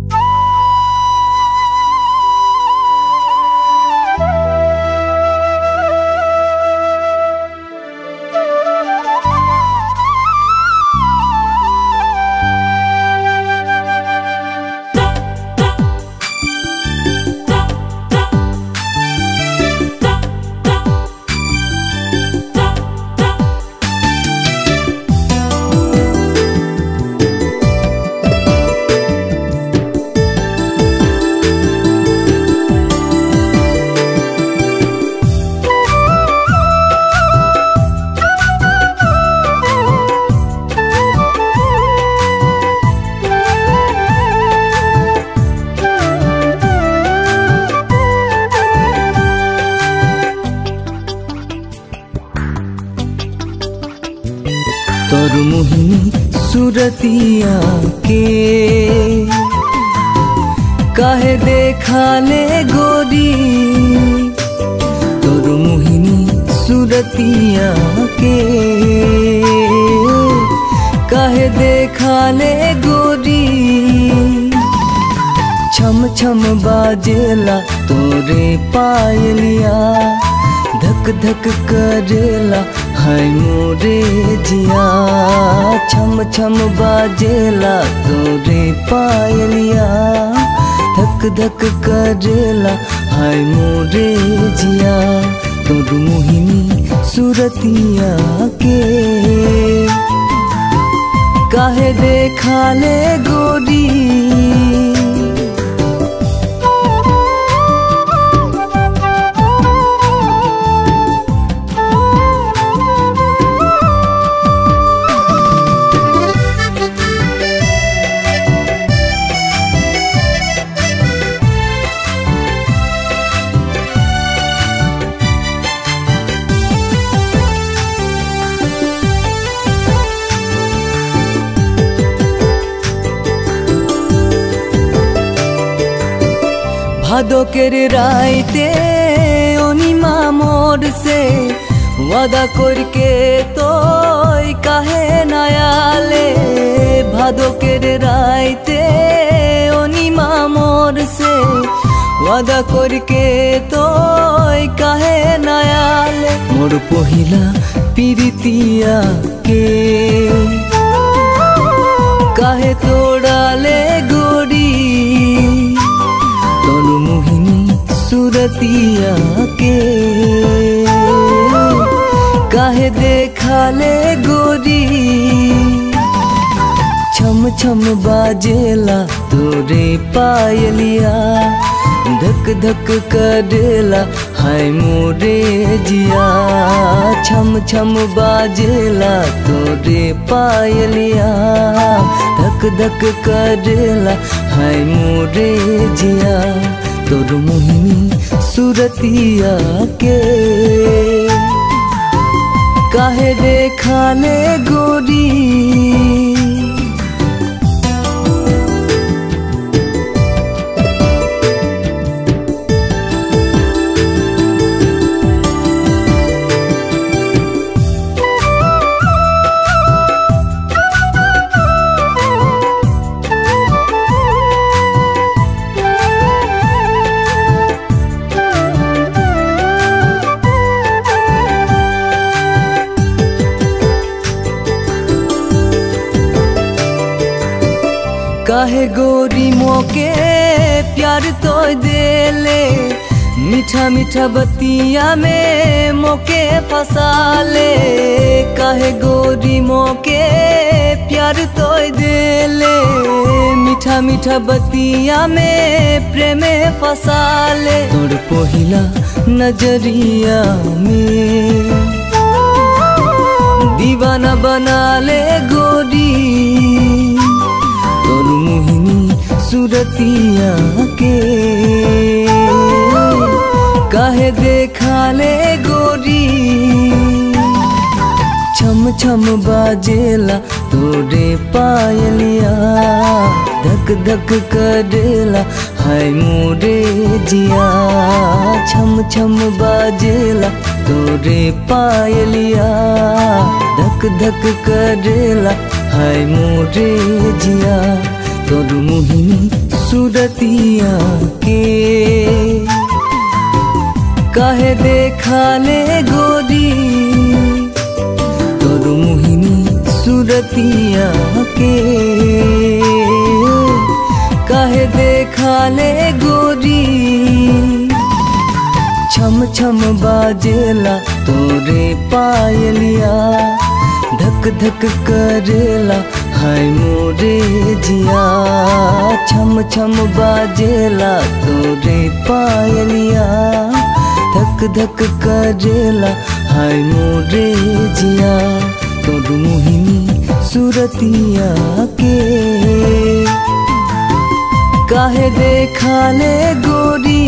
you सुरतिया के। काहे देखा ले गोरी। तोर मोहिनी सुरतिया के। काहे देखा ले गोरी। छम छम बाजेला तोरे पायलिया, धक धक करेला हाय मोरे जिया, छम छम बाजेला तोरे पायलिया। धक धक करेला हाय मोरे जिया तोर मोहिनी सुरतिया के। काहे देखा ले गोरी? ভাদো কেরে রাইতে অনিমা মোর সে ওয়াদা করকে তোই কাহে নায়ালে। ভাদকের কেরে রাইতে অনিমা মোর সে ওয়াদা করকে তোই কাহে নায়ালে। মোর পহিলা পিরিতিয়া কে सुरतिया के। काहे देखा ले गोरी। छम छम बाजेला तोरे पायलिया। धक धक करेला हाय मोरे जिया। छम छम बाजेला तोरे पायलिया। धक धक करेला हाय मोरे जिया। तोर मोहिनी सुरतिया के। काहे देखा काहे गोरी मोके, प्यार तो देले मीठा मीठा बतिया में मोके फसाले काहे गोरी मोके, प्यार तो देले मीठा मीठा बतिया में प्रेमे फसाले तोर पहिला नज़रिया में। दीवाना बना ले गोरी सुरतिया के। काहे देखा ले गोरी। छम छम बाजेला तोरे पायलिया। धक धक करेला हाय मोरे जिया। छम छम बाजेला तोरे पायलिया। धक धक करेला हाय मोरे जिया। तोर मोहिनी सुरतिया के। काहे देखा ले गोरी तोर मोहिनी सुरतिया के। काहे देखा ले गोरी छम छम बाजेला तोरे पायलिया। धक धक करेला हाय मोरे जिया, छम छम बाजेला तोरे पायलिया धक धक करेला, हाय मोरे जिया, तोर मोहिनी सुरतिया के। काहे देखा ले गोरी?